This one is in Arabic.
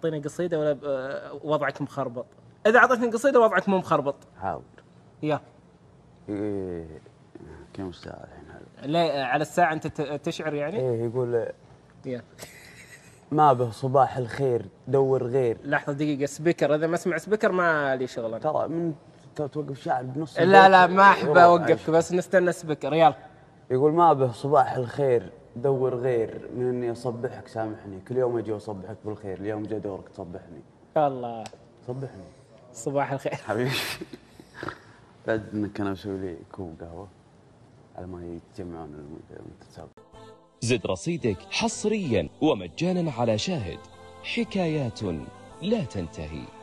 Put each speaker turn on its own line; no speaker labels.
تعطيني قصيدة ولا ب- وضعك مخربط. إذا أعطيتني قصيدة وضعك مو مخربط.
حاول.
يا.
إيه كم الساعة الحين؟
لا على الساعة أنت تشعر يعني؟
إيه يقول
يا.
ما به صباح الخير دور غير.
لحظة دقيقة speaker. إذا ما أسمع speaker ما لي شغل أنا.
ترى من تو- توقف شاعر بنص
لا لا ما أحب
أوقفك.
بس نستنى speaker. يلا.
يقول ما به صباح الخير دور غير من إني أصبحك سامحني. كل يوم أجي واصبحك بالخير اليوم جاء دورك تصبحني.
الله.
صبحني.
صباح الخير.
حبيبي. بعد إنك أنا أسوي لي كوب قهوة على ما يتجمعون المتسابق
زد رصيدك حصريا ومجانا على شاهد. حكايات لا تنتهي.